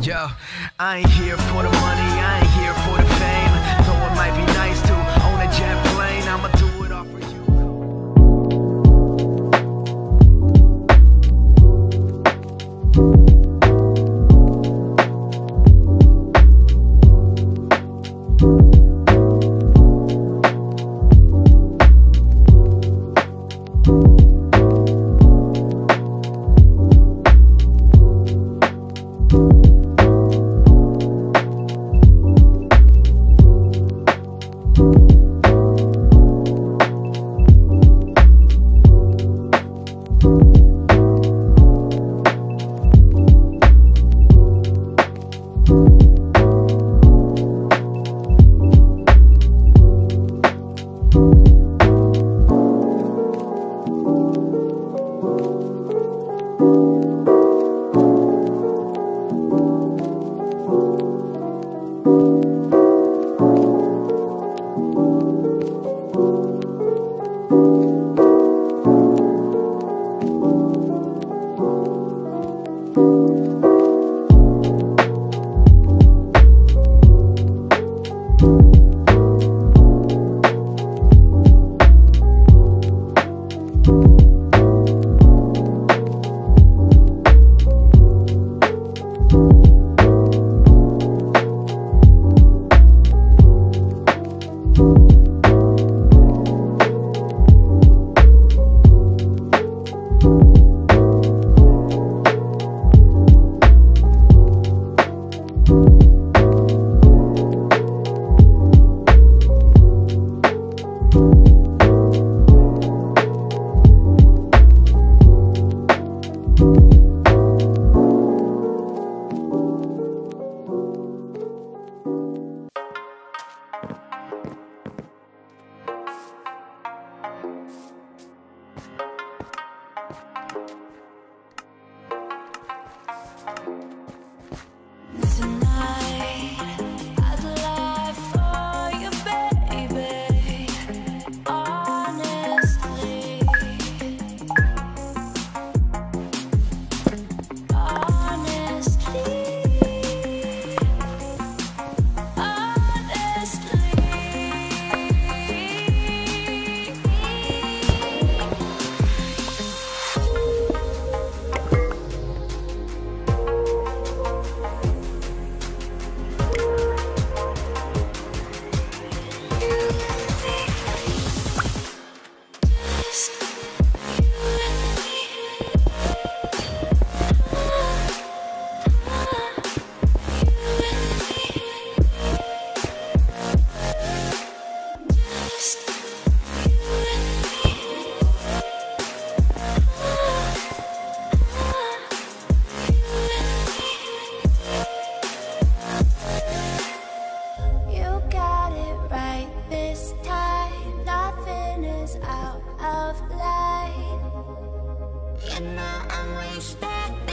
Yo, I ain't here for the money. thank you and now I'm wasted.